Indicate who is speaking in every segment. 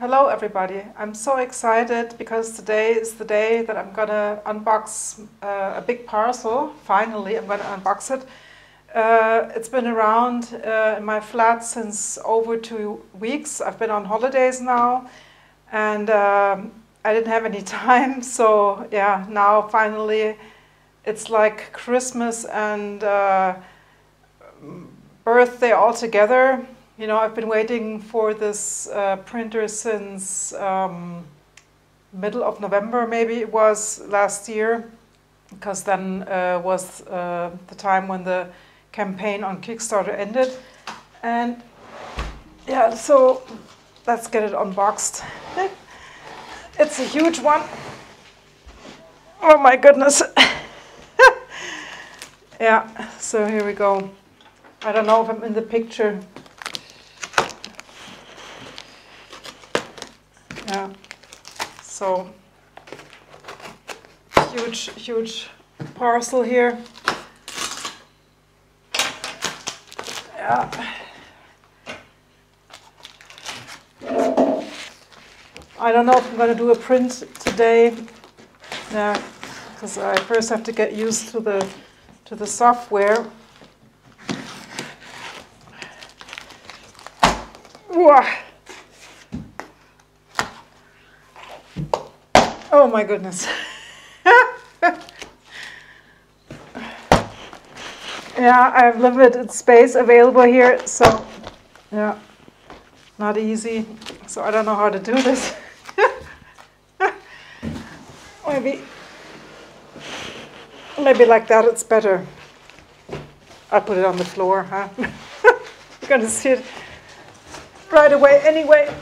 Speaker 1: Hello everybody. I'm so excited because today is the day that I'm gonna unbox uh, a big parcel. Finally, I'm gonna unbox it. Uh, it's been around uh, in my flat since over two weeks. I've been on holidays now and um, I didn't have any time. So yeah, now finally it's like Christmas and uh, birthday all together. You know, I've been waiting for this uh, printer since um, middle of November, maybe it was last year, because then uh, was uh, the time when the campaign on Kickstarter ended. And yeah, so let's get it unboxed. It's a huge one. Oh my goodness. yeah, so here we go. I don't know if I'm in the picture. Yeah. So huge, huge parcel here. Yeah. I don't know if I'm going to do a print today. Yeah, because I first have to get used to the to the software. Whoa. Oh my goodness. yeah, I have limited space available here, so yeah, not easy. So I don't know how to do this. maybe, maybe like that it's better. I put it on the floor, huh? You're gonna see it right away anyway.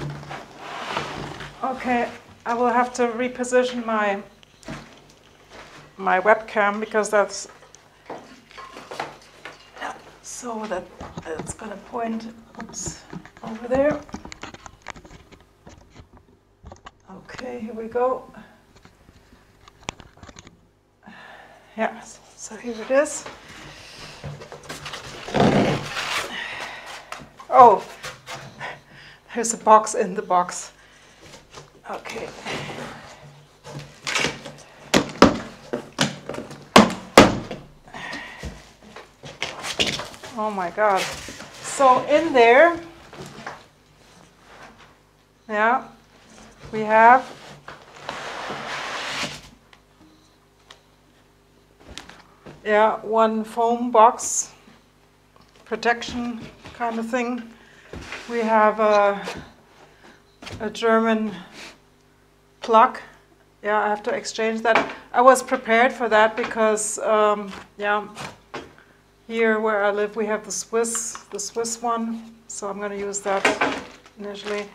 Speaker 1: Okay. I will have to reposition my my webcam because that's so that it's going to point oops, over there. Okay, here we go. Yeah, so here it is. Oh, there's a box in the box. Okay. Oh my God. So in there, yeah, we have yeah, one foam box protection kind of thing. We have a, a German plug. Yeah, I have to exchange that. I was prepared for that because, um, yeah, here where I live we have the Swiss, the Swiss one, so I'm going to use that initially.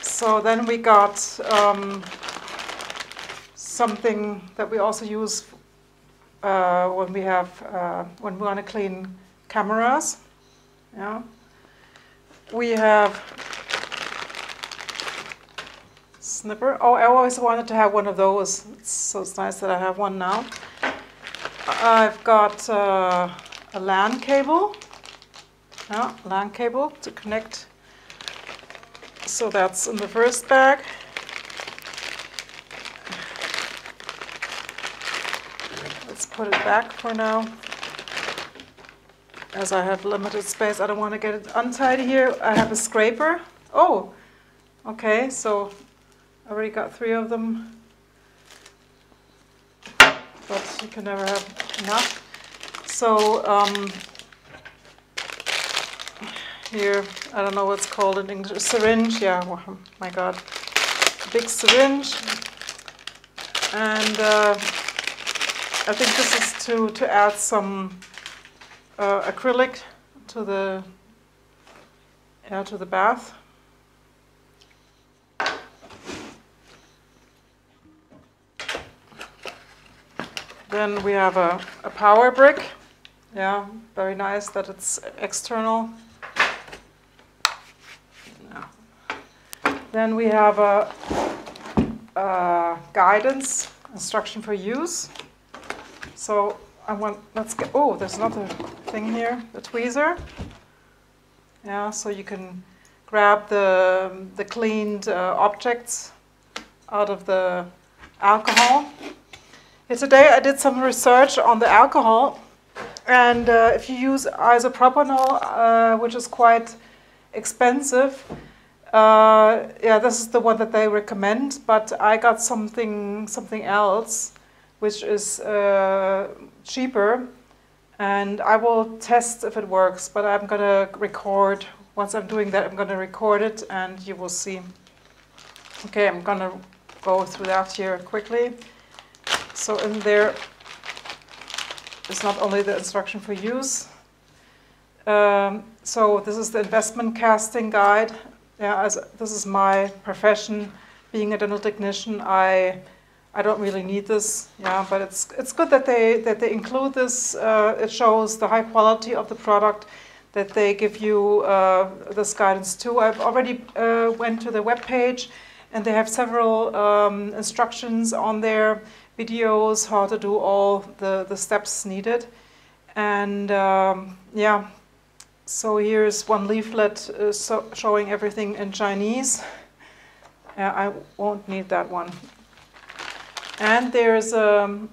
Speaker 1: So then we got um, something that we also use uh, when we have uh, when we want to clean cameras. Yeah, we have snipper. Oh, I always wanted to have one of those, so it's nice that I have one now. I've got uh, a LAN cable, yeah, LAN cable to connect. So that's in the first bag. Let's put it back for now. As I have limited space, I don't want to get it untidy here. I have a scraper. Oh, okay, so I already got three of them, but you can never have enough. So um, here, I don't know what's called in English, syringe, yeah, oh my God, big syringe. And uh, I think this is to, to add some uh, acrylic to the, yeah, to the bath. Then we have a, a power brick. Yeah, very nice that it's external. Then we have a, a, guidance, instruction for use. So I want, let's get, oh, there's another thing here, the tweezer. Yeah, so you can grab the, the cleaned uh, objects out of the alcohol. Today I did some research on the alcohol, and uh, if you use isopropanol, uh, which is quite expensive, uh, yeah, this is the one that they recommend. But I got something something else, which is uh, cheaper, and I will test if it works. But I'm gonna record once I'm doing that. I'm gonna record it, and you will see. Okay, I'm gonna go through that here quickly. So in there is not only the instruction for use. Um, so this is the investment casting guide. Yeah, as this is my profession, being a dental technician, I I don't really need this. Yeah, but it's it's good that they that they include this. Uh, it shows the high quality of the product. That they give you uh, this guidance too. I've already uh, went to the web page, and they have several um, instructions on there, videos how to do all the the steps needed, and um, yeah, so here's one leaflet uh, so showing everything in Chinese. I won't need that one. And there's um,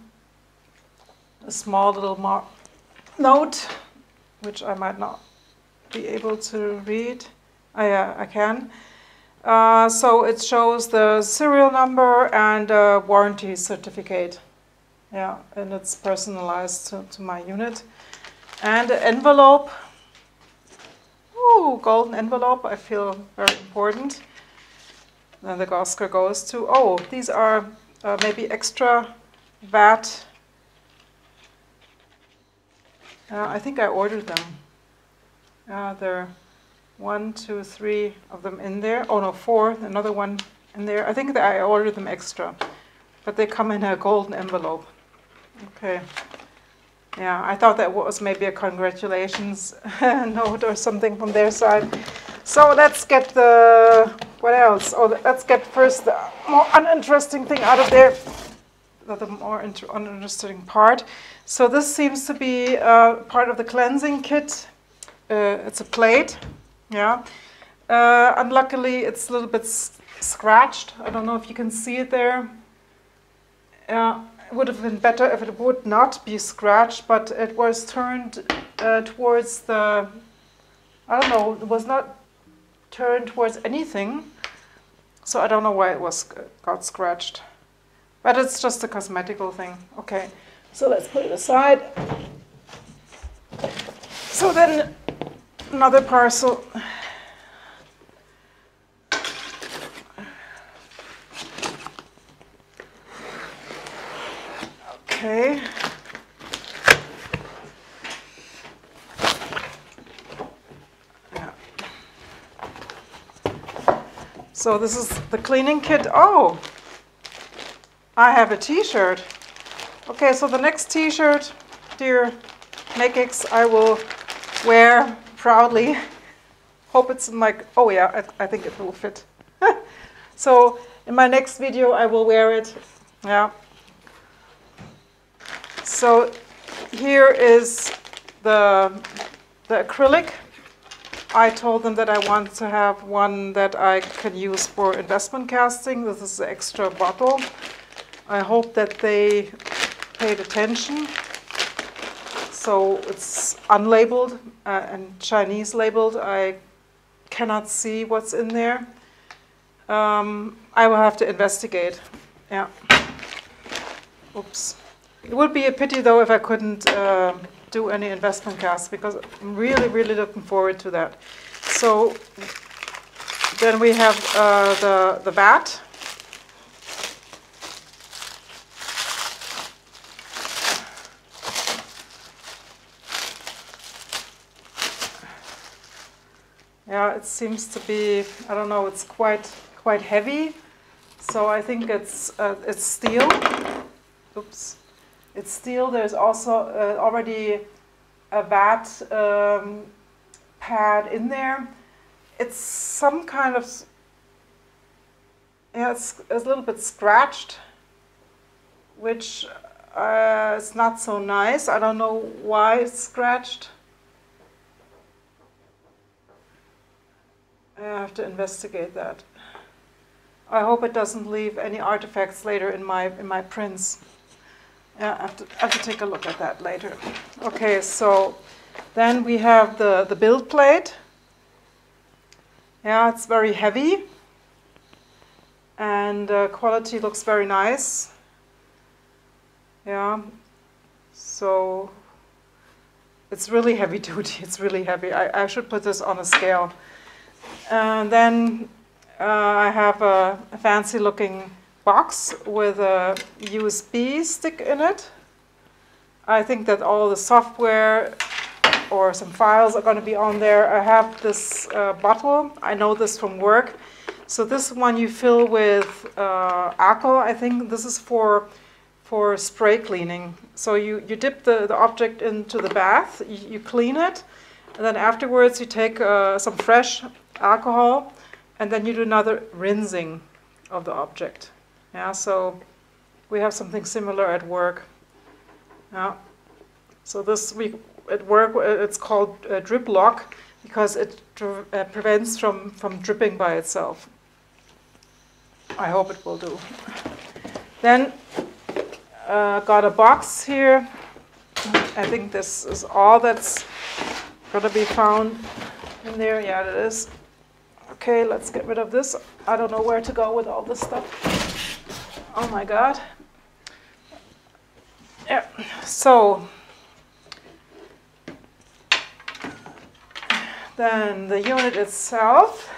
Speaker 1: a small little note, which I might not be able to read. I, uh, I can. Uh, so it shows the serial number and a warranty certificate. Yeah, and it's personalized to, to my unit. And the envelope Ooh, golden envelope. I feel very important. Then the Oscar goes to, oh, these are uh, maybe extra VAT. Uh, I think I ordered them. Uh, there are one, two, three of them in there. Oh no, four, another one in there. I think that I ordered them extra, but they come in a golden envelope. Okay. Yeah, I thought that was maybe a congratulations note or something from their side. So let's get the, what else? Oh, let's get first the more uninteresting thing out of there, the more uninteresting part. So this seems to be uh, part of the cleansing kit. Uh, it's a plate, yeah. Uh, unluckily, it's a little bit scratched. I don't know if you can see it there. Yeah would have been better if it would not be scratched, but it was turned uh, towards the, I don't know, it was not turned towards anything. So I don't know why it was got scratched. But it's just a cosmetical thing. Okay, so let's put it aside. So then another parcel. Okay. Yeah. So this is the cleaning kit. Oh, I have a t-shirt. Okay, so the next t-shirt, dear MakeX, I will wear proudly. Hope it's my, oh yeah, I, I think it will fit. so in my next video, I will wear it. Yeah. So here is the, the acrylic. I told them that I want to have one that I can use for investment casting. This is the extra bottle. I hope that they paid attention. So it's unlabeled uh, and Chinese labeled. I cannot see what's in there. Um, I will have to investigate. Yeah. Oops. It would be a pity, though, if I couldn't uh, do any investment casts because I'm really, really looking forward to that. So then we have uh, the, the VAT. Yeah, it seems to be, I don't know, it's quite quite heavy. So I think it's uh, it's steel. Oops. It's steel. There's also uh, already a VAT um, pad in there. It's some kind of, yeah, it's, it's a little bit scratched, which uh, is not so nice. I don't know why it's scratched. Uh, have to investigate that. I hope it doesn't leave any artifacts later in my in my prints. Yeah, I have to, I have to take a look at that later. Okay, so then we have the, the build plate. Yeah, it's very heavy and uh, quality looks very nice. Yeah, so it's really heavy duty. It's really heavy. I, I should put this on a scale. And then uh, I have a, a fancy looking box with a USB stick in it. I think that all the software or some files are going to be on there. I have this uh, bottle. I know this from work. So this one you fill with uh, alcohol. I think this is for for spray cleaning. So you, you dip the, the object into the bath, you, you clean it, and then afterwards you take uh, some fresh alcohol, and then you do another rinsing of the object. Yeah, so we have something similar at work. Yeah. So this we at work it's called uh, drip lock because it uh, prevents from from dripping by itself. I hope it will do. Then uh, got a box here. I think this is all that's gonna be found in there. Yeah, it is. Okay, let's get rid of this. I don't know where to go with all this stuff. Oh my God. Yeah, so then the unit itself.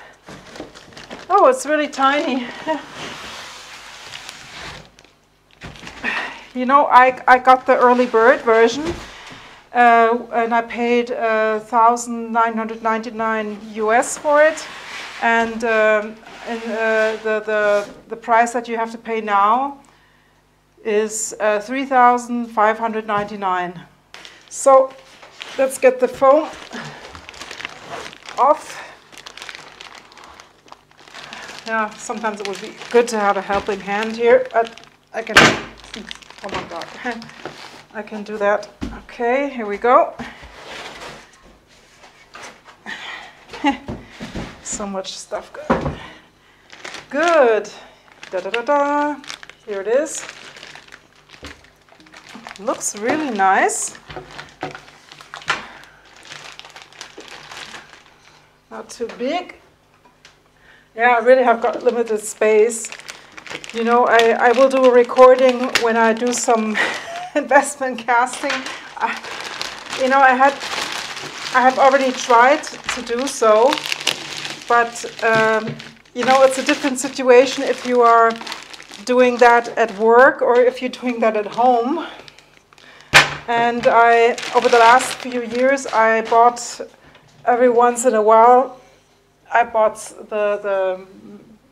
Speaker 1: Oh, it's really tiny. you know, I, I got the early bird version uh, and I paid uh, 1,999 US for it. And, um, and uh, the, the, the price that you have to pay now is uh, 3,599. So let's get the phone off. Yeah, sometimes it would be good to have a helping hand here. I can Oh my God. I can do that. Okay, here we go. so much stuff good. Good. Da da da da. Here it is. Looks really nice. Not too big. Yeah, I really have got limited space. You know, I, I will do a recording when I do some investment casting. I, you know, I had I have already tried to do so, but um, you know, it's a different situation if you are doing that at work or if you're doing that at home. And I, over the last few years, I bought every once in a while. I bought the the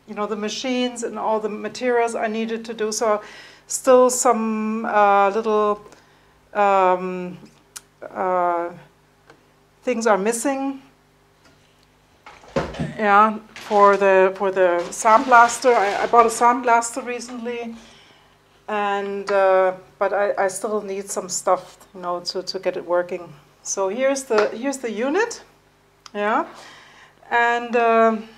Speaker 1: you know, the machines and all the materials I needed to do. So still some uh, little um, uh, things are missing. Yeah, for the for the sandblaster, I, I bought a sandblaster recently, and uh, but I, I still need some stuff, you know, to, to get it working. So here's the here's the unit, yeah, and. Um,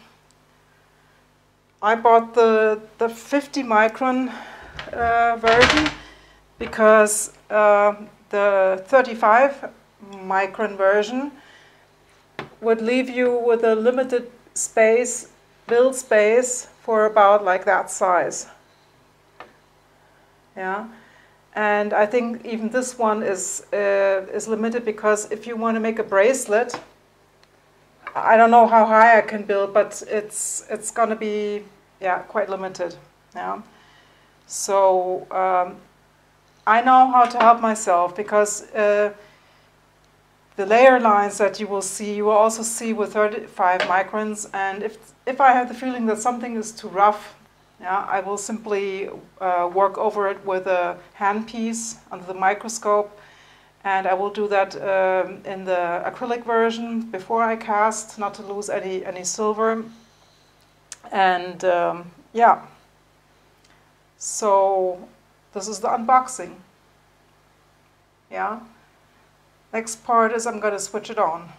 Speaker 1: I bought the, the 50 micron uh, version because uh, the 35 micron version would leave you with a limited space, build space for about like that size. Yeah, and I think even this one is uh, is limited because if you want to make a bracelet, I don't know how high I can build, but it's it's going to be yeah quite limited. Yeah. So um, I know how to help myself because uh, the layer lines that you will see, you will also see with 35 microns. And if if I have the feeling that something is too rough, yeah, I will simply uh, work over it with a handpiece under the microscope and I will do that um, in the acrylic version before I cast, not to lose any, any silver. And um, yeah, so this is the unboxing. Yeah. Next part is I'm going to switch it on.